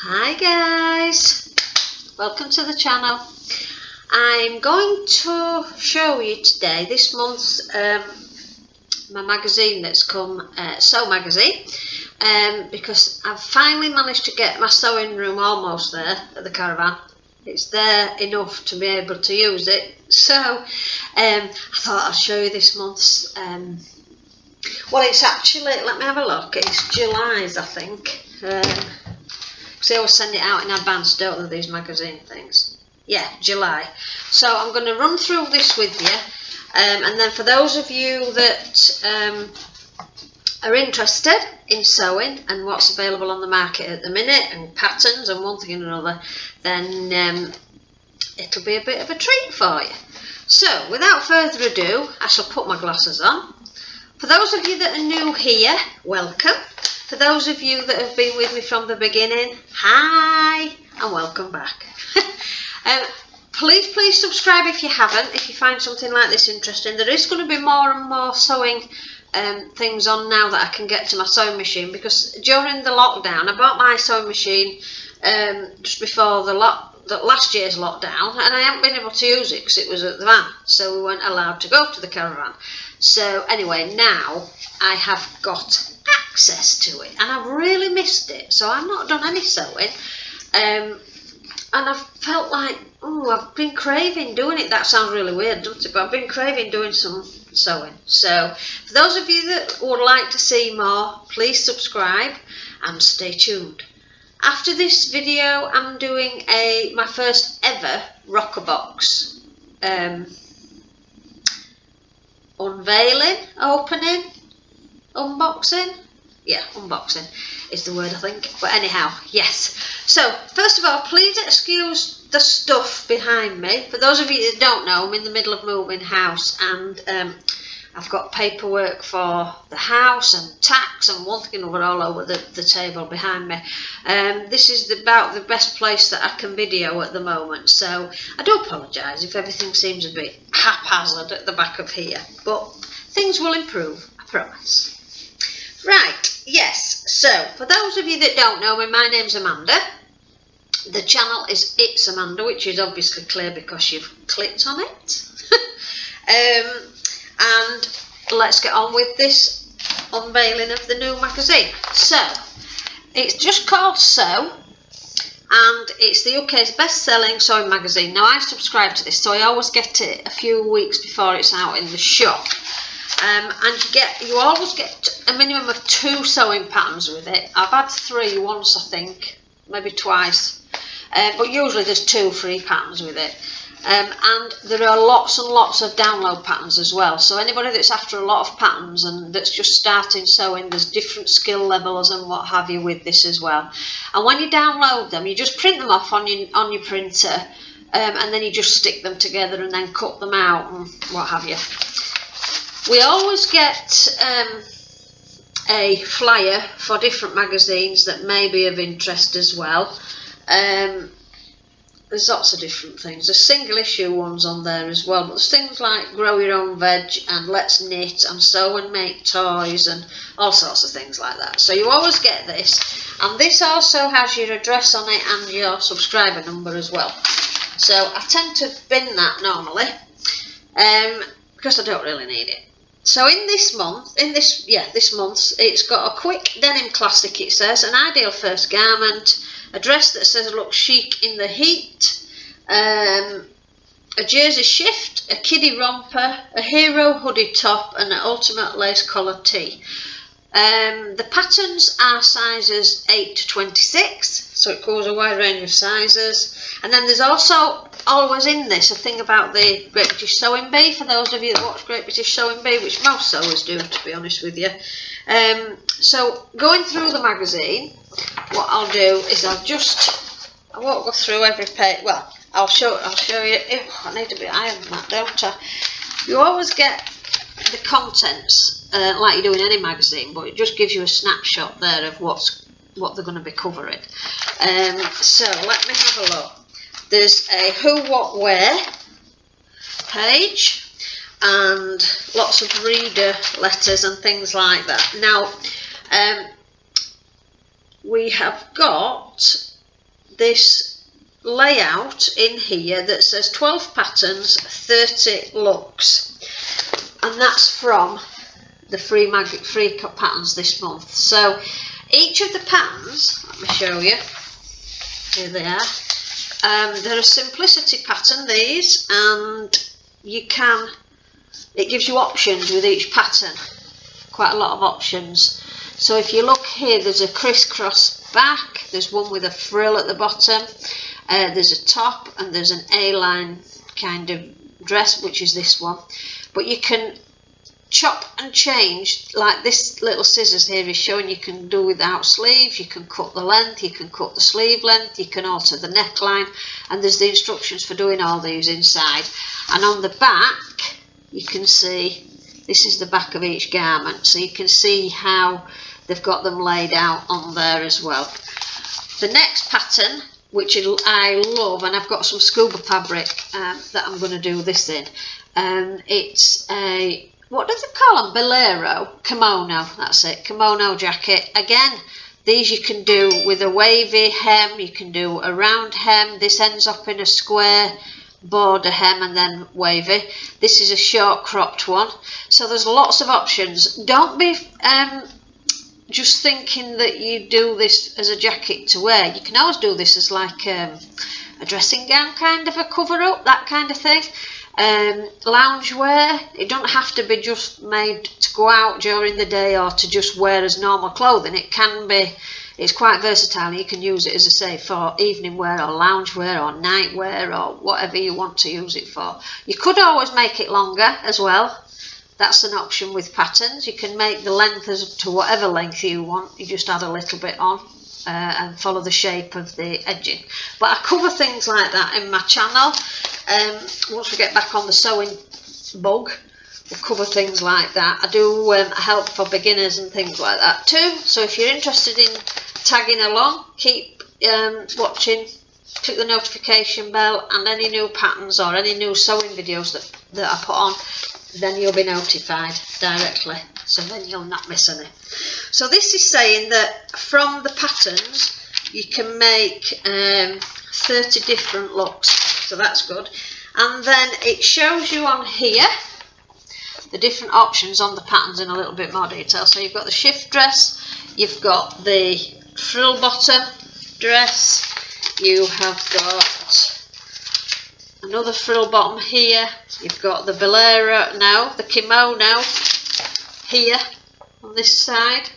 Hi guys, welcome to the channel. I'm going to show you today this month's um, my magazine that's come, uh, Sew Magazine, um, because I've finally managed to get my sewing room almost there at the caravan. It's there enough to be able to use it. So um, I thought I'd show you this month's, um, well it's actually, let me have a look, it's July's I think. Because they always send it out in advance, don't they, these magazine things? Yeah, July. So I'm going to run through this with you. Um, and then for those of you that um, are interested in sewing and what's available on the market at the minute and patterns and one thing and another, then um, it'll be a bit of a treat for you. So, without further ado, I shall put my glasses on. For those of you that are new here, welcome. For those of you that have been with me from the beginning, hi and welcome back. um, please, please subscribe if you haven't, if you find something like this interesting. There is going to be more and more sewing um, things on now that I can get to my sewing machine because during the lockdown, I bought my sewing machine um, just before the, last year's lockdown and I haven't been able to use it because it was at the van, so we weren't allowed to go to the caravan. So anyway, now I have got access to it. And I've really missed it so I've not done any sewing. Um, and I've felt like oh I've been craving doing it. That sounds really weird doesn't it? But I've been craving doing some sewing. So for those of you that would like to see more please subscribe and stay tuned. After this video I'm doing a my first ever rocker box. Um, unveiling opening unboxing yeah, unboxing is the word I think. But anyhow, yes. So, first of all, please excuse the stuff behind me. For those of you that don't know, I'm in the middle of moving house and um, I've got paperwork for the house and tax and one thing over all over the, the table behind me. Um, this is the, about the best place that I can video at the moment. So, I do apologise if everything seems a bit haphazard at the back of here. But things will improve, I promise. Right, yes, so for those of you that don't know me, my name's Amanda. The channel is It's Amanda, which is obviously clear because you've clicked on it. um, and let's get on with this unveiling of the new magazine. So, it's just called Sew, and it's the UK's best-selling sewing magazine. Now, I subscribe to this, so I always get it a few weeks before it's out in the shop um, and you get you always get a minimum of two sewing patterns with it. I've had three once I think, maybe twice, uh, but usually there's two free patterns with it. Um, and there are lots and lots of download patterns as well. So anybody that's after a lot of patterns and that's just starting sewing, there's different skill levels and what have you with this as well. And when you download them, you just print them off on your on your printer, um, and then you just stick them together and then cut them out and what have you. We always get um, a flyer for different magazines that may be of interest as well. Um, there's lots of different things. There's single issue ones on there as well, but there's things like Grow Your Own Veg and Let's Knit and Sew and Make Toys and all sorts of things like that. So you always get this. And this also has your address on it and your subscriber number as well. So I tend to bin that normally um, because I don't really need it. So in this month, in this, yeah, this month, it's got a quick denim classic, it says, an ideal first garment, a dress that says look chic in the heat, um, a jersey shift, a kiddie romper, a hero hoodie top, and an ultimate lace collar tee. Um, the patterns are sizes 8 to 26, so it covers a wide range of sizes. And then there's also always in this a thing about the Great British Sewing Bee, for those of you that watch Great British Sewing Bee, which most sewers do, to be honest with you. Um, so, going through the magazine, what I'll do is I'll just, I won't go through every page, well, I'll show, I'll show you, I need to be iron that, don't I? You always get the contents uh, like you do in any magazine, but it just gives you a snapshot there of what's what they're going to be covering. Um, so let me have a look there's a who, what, where page and lots of reader letters and things like that. Now, um, we have got this layout in here that says 12 patterns 30 looks. And that's from the free magic free cut patterns this month. So each of the patterns let me show you. Here they are um, they're a simplicity pattern these and you can it gives you options with each pattern quite a lot of options. So if you look here there's a crisscross back there's one with a frill at the bottom uh, there's a top and there's an A-line kind of dress which is this one. But you can chop and change like this little scissors here is showing you can do without sleeves you can cut the length you can cut the sleeve length you can alter the neckline and there's the instructions for doing all these inside. And on the back you can see this is the back of each garment so you can see how they've got them laid out on there as well. The next pattern which I love and I've got some scuba fabric um, that I'm going to do this in um, it's a what do they call them? Bolero, kimono, that's it, kimono jacket. Again, these you can do with a wavy hem, you can do a round hem. This ends up in a square border hem and then wavy. This is a short cropped one. So there's lots of options. Don't be um, just thinking that you do this as a jacket to wear. You can always do this as like um, a dressing gown kind of a cover up, that kind of thing. Um, loungewear, it don't have to be just made to go out during the day or to just wear as normal clothing. It can be, it's quite versatile. You can use it, as I say, for evening wear or loungewear or nightwear or whatever you want to use it for. You could always make it longer as well. That's an option with patterns. You can make the length as to whatever length you want. You just add a little bit on. Uh, and follow the shape of the edging. But I cover things like that in my channel. Um, once we get back on the sewing bug, we'll cover things like that. I do um, help for beginners and things like that too. So if you're interested in tagging along, keep um, watching, click the notification bell and any new patterns or any new sewing videos that, that I put on, then you'll be notified directly. So then you'll not miss any. So this is saying that from the patterns, you can make um, 30 different looks so that's good. And then it shows you on here the different options on the patterns in a little bit more detail. So you've got the shift dress, you've got the frill bottom dress, you have got another frill bottom here, you've got the bolero now, the kimono here on this side,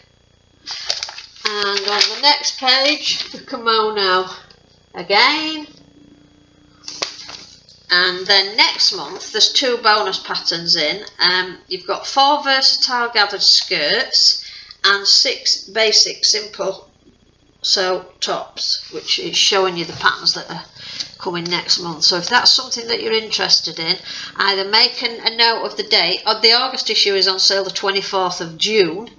and on the next page the kimono again and then next month there's two bonus patterns in. Um, you've got four versatile gathered skirts and six basic simple sew tops which is showing you the patterns that are coming next month. So if that's something that you're interested in either make an, a note of the date. Or the August issue is on sale the 24th of June.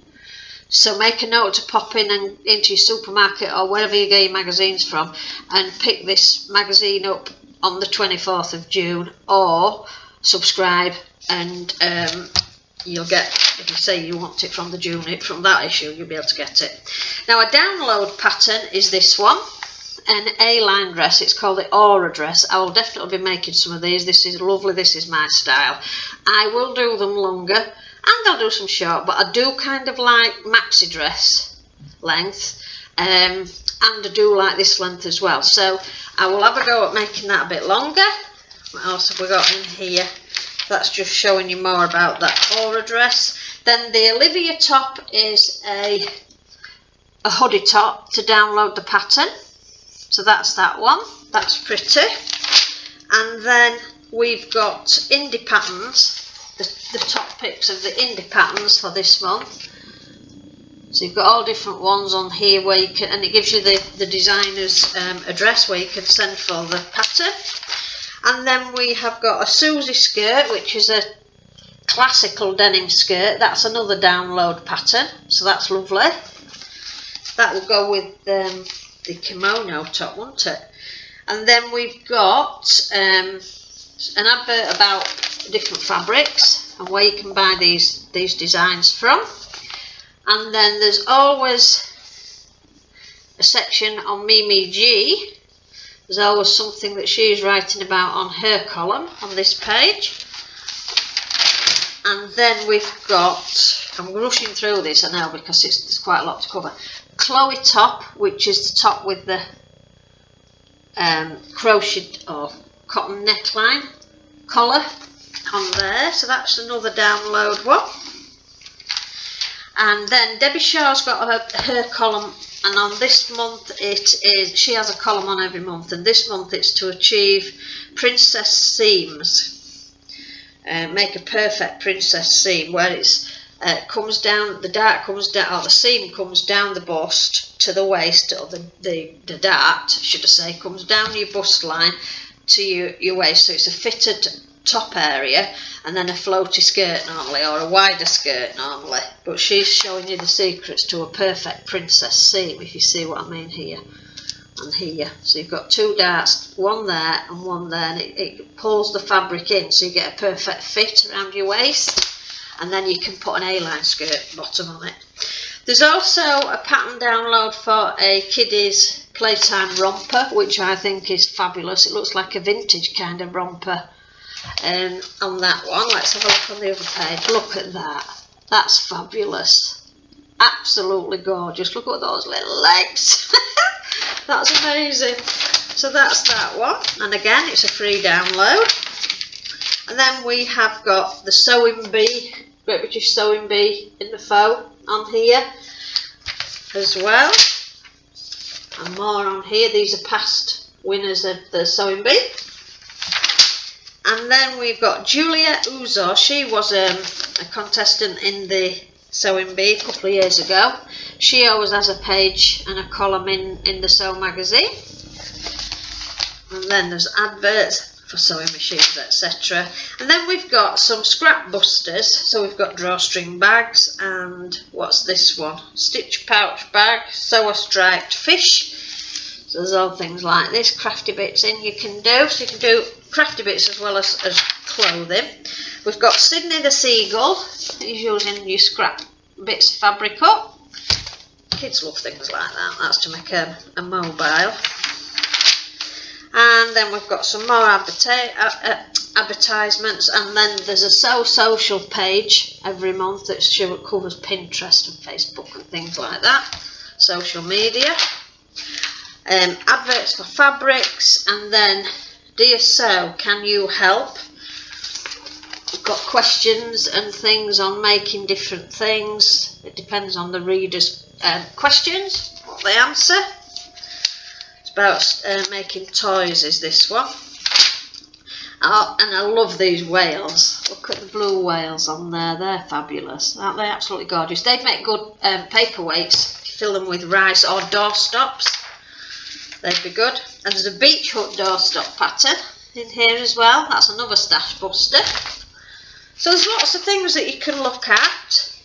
So make a note to pop in and into your supermarket or wherever you get your magazines from and pick this magazine up on the 24th of June or subscribe and um, you'll get, if you say you want it from the June, it from that issue, you'll be able to get it. Now a download pattern is this one, an A-line dress, it's called the Aura dress. I will definitely be making some of these, this is lovely, this is my style. I will do them longer and I'll do some short, but I do kind of like maxi dress length um, and I do like this length as well. So I will have a go at making that a bit longer. What else have we got in here? That's just showing you more about that aura dress. Then the Olivia top is a, a hoodie top to download the pattern. So that's that one. That's pretty. And then we've got indie patterns, the, the top picks of the indie patterns for this month. So you've got all different ones on here where you can, and it gives you the, the designer's um, address where you can send for the pattern. And then we have got a Susie skirt, which is a classical denim skirt. That's another download pattern, so that's lovely. That will go with um, the kimono top, won't it? And then we've got um, an advert about different fabrics and where you can buy these these designs from and then there's always a section on Mimi G There's always something that she's writing about on her column on this page. And then we've got, I'm rushing through this I know because it's, quite a lot to cover. Chloe top, which is the top with the um, crocheted or cotton neckline collar on there. So that's another download one. And then Debbie Shaw's got her, her column and on this month it is she has a column on every month and this month it's to achieve princess seams. Uh, make a perfect princess seam where it's uh, comes down the dart comes down or the seam comes down the bust to the waist or the, the, the dart should I say comes down your bust line to your, your waist so it's a fitted top area and then a floaty skirt normally or a wider skirt normally. But she's showing you the secrets to a perfect princess seam if you see what I mean here and here. So you've got two darts one there and one there and it, it pulls the fabric in so you get a perfect fit around your waist. And then you can put an A-line skirt bottom on it. There's also a pattern download for a kiddies playtime romper which I think is fabulous. It looks like a vintage kind of romper um, on that one. Let's have a look on the other page. Look at that. That's fabulous. Absolutely gorgeous. Look at those little legs. that's amazing. So that's that one. And again, it's a free download. And then we have got the Sewing Bee, Great British Sewing Bee in the faux on here as well. And more on here. These are past winners of the Sewing Bee. And then we've got Julia Uzor. She was um, a contestant in the Sewing Bee a couple of years ago. She always has a page and a column in, in the Sew magazine. And then there's adverts for sewing machines, etc. And then we've got some scrap busters. So we've got drawstring bags and what's this one? Stitch pouch bag, sew sewer striped fish. So there's all things like this, crafty bits in you can do. So you can do crafty bits as well as, as clothing. We've got Sydney the Seagull. He's using your scrap bits of fabric up. Kids love things like that. That's to make a, a mobile. And then we've got some more uh, uh, advertisements and then there's a Sew Social page every month that covers Pinterest and Facebook and things like that. Social media. Um, adverts for fabrics and then Dear Sew, can you help? We've got questions and things on making different things. It depends on the reader's um, questions, what they answer. It's about uh, making toys is this one. Oh, and I love these whales. Look at the blue whales on there. They're fabulous. Aren't they absolutely gorgeous? They'd make good um, paperweights fill them with rice or doorstops. They'd be good. And there's a beach hut doorstop pattern in here as well. That's another stash buster. So there's lots of things that you can look at.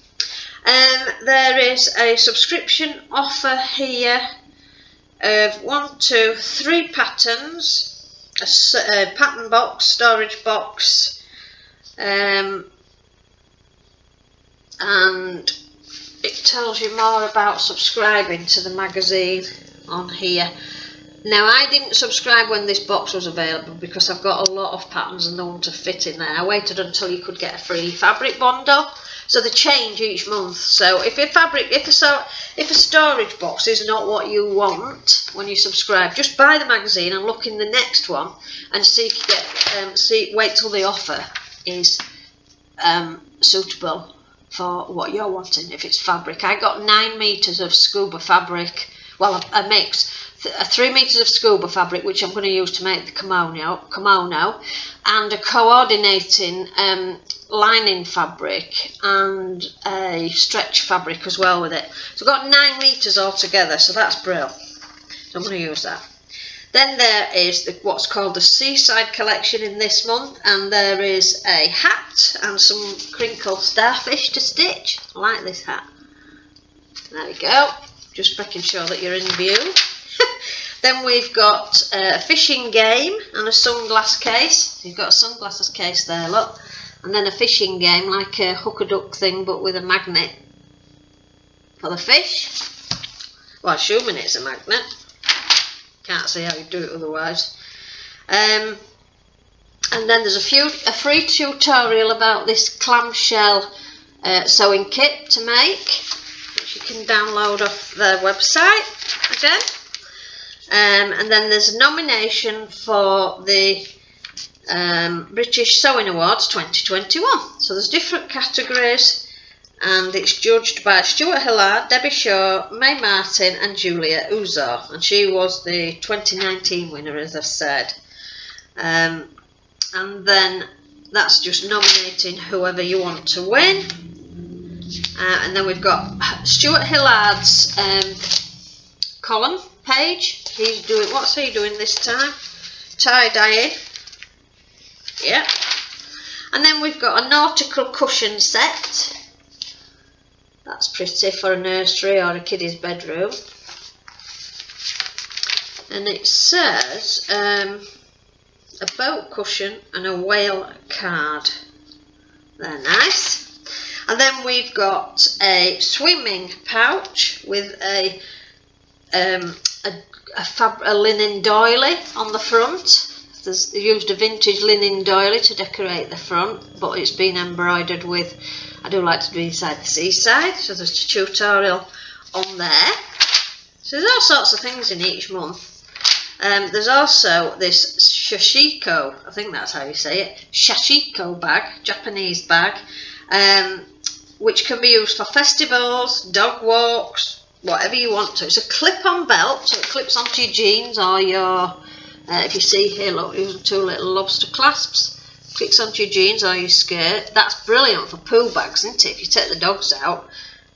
Um, there is a subscription offer here of one, two, three patterns, a, a pattern box, storage box, um, and it tells you more about subscribing to the magazine on here. Now I didn't subscribe when this box was available because I've got a lot of patterns and no one to fit in there. I waited until you could get a free fabric bundle. So they change each month. So if a fabric, if a so, if a storage box is not what you want when you subscribe, just buy the magazine and look in the next one and see get um, see wait till the offer is um, suitable for what you're wanting. If it's fabric, I got nine meters of scuba fabric. Well, a, mix three meters of scuba fabric, which I'm going to use to make the kimono, kimono and a coordinating um, lining fabric and a stretch fabric as well with it. So I've got nine meters altogether, so that's brilliant. So I'm going to use that. Then there is the, what's called the Seaside Collection in this month, and there is a hat and some crinkle starfish to stitch. I like this hat. There we go. Just making sure that you're in view. Then we've got a fishing game and a sunglass case. You've got a sunglasses case there, look. And then a fishing game, like a hook a duck thing, but with a magnet for the fish. Well, assuming it's a magnet. can't see how you do it otherwise. Um, and then there's a few a free tutorial about this clamshell uh, sewing kit to make, which you can download off their website again. Um, and then there's a nomination for the um, British Sewing Awards 2021. So there's different categories and it's judged by Stuart Hillard, Debbie Shaw, May Martin and Julia Uzor and she was the 2019 winner as I said. Um, and then that's just nominating whoever you want to win. Uh, and then we've got Stuart Hillard's um, column page. He's doing, what's he doing this time? Tie-dyeing. Yeah. And then we've got a nautical cushion set. That's pretty for a nursery or a kiddie's bedroom. And it says um, a boat cushion and a whale card. They're nice. And then we've got a swimming pouch with a um, a, a, a linen doily on the front. There's, they used a vintage linen doily to decorate the front, but it's been embroidered with, I do like to do inside the seaside, so there's a tutorial on there. So there's all sorts of things in each month. Um, there's also this shashiko, I think that's how you say it, shashiko bag, Japanese bag, um, which can be used for festivals, dog walks, whatever you want to. It's a clip-on belt, so it clips onto your jeans or your, uh, if you see here, look, using two little lobster clasps. Clicks onto your jeans or your skirt. That's brilliant for pool bags, isn't it? If you take the dogs out.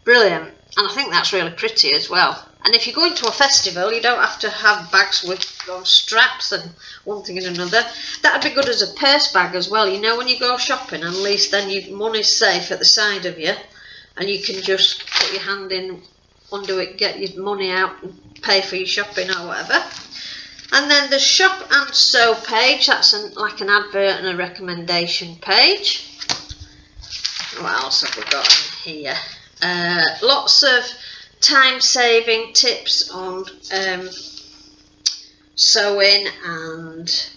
Brilliant. And I think that's really pretty as well. And if you're going to a festival, you don't have to have bags with straps and one thing and another. That'd be good as a purse bag as well. You know, when you go shopping, at least then your money's safe at the side of you. And you can just put your hand in undo it, get your money out and pay for your shopping or whatever. And then the shop and sew page, that's an, like an advert and a recommendation page. What else have we got here? Uh, lots of time-saving tips on um, sewing and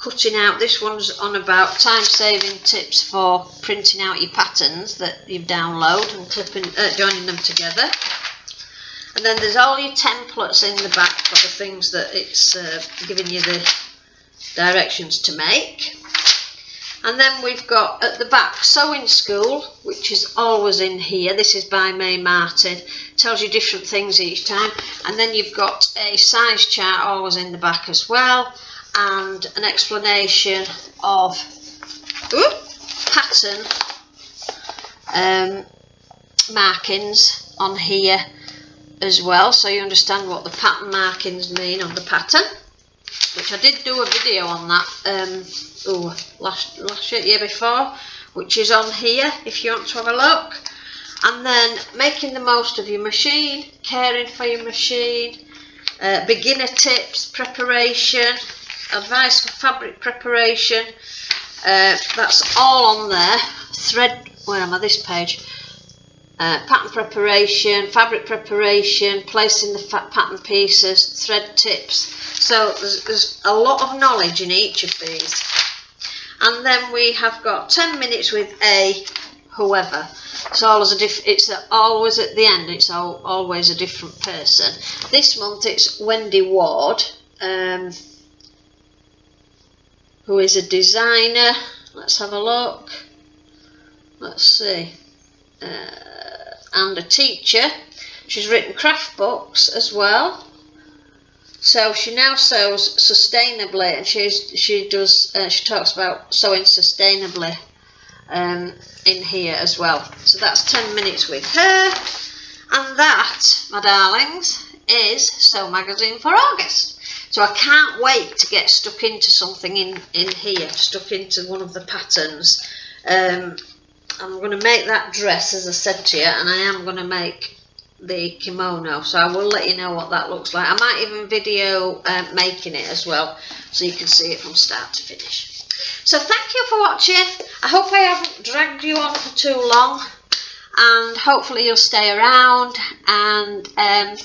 cutting out. This one's on about time-saving tips for printing out your patterns that you download and clipping, uh, joining them together. And then there's all your templates in the back for the things that it's uh, giving you the directions to make. And then we've got at the back Sewing School, which is always in here. This is by May Martin. Tells you different things each time. And then you've got a size chart always in the back as well and an explanation of ooh, pattern um, markings on here as well so you understand what the pattern markings mean on the pattern which I did do a video on that um, ooh, last, last year, year before which is on here if you want to have a look. And then making the most of your machine caring for your machine uh, beginner tips preparation advice for fabric preparation. Uh, that's all on there. Thread where am I? This page. Uh, pattern preparation fabric preparation placing the pattern pieces thread tips. So there's, there's a lot of knowledge in each of these. And then we have got 10 minutes with a whoever. It's always a diff it's always at the end it's always a different person. This month it's Wendy Ward um, who is a designer. Let's have a look. Let's see. Uh, and a teacher. She's written craft books as well. So she now sews sustainably, and she's she does uh, she talks about sewing sustainably um, in here as well. So that's ten minutes with her, and that, my darlings, is Sew Magazine for August. So I can't wait to get stuck into something in, in here, stuck into one of the patterns. Um, I'm going to make that dress, as I said to you, and I am going to make the kimono. So I will let you know what that looks like. I might even video uh, making it as well, so you can see it from start to finish. So thank you for watching. I hope I haven't dragged you on for too long. And hopefully you'll stay around and um,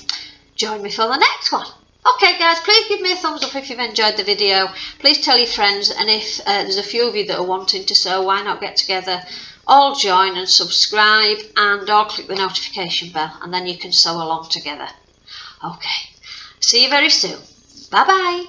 join me for the next one. Okay guys, please give me a thumbs up if you've enjoyed the video. Please tell your friends and if uh, there's a few of you that are wanting to sew, why not get together, all join and subscribe and all click the notification bell and then you can sew along together. Okay, see you very soon. Bye bye.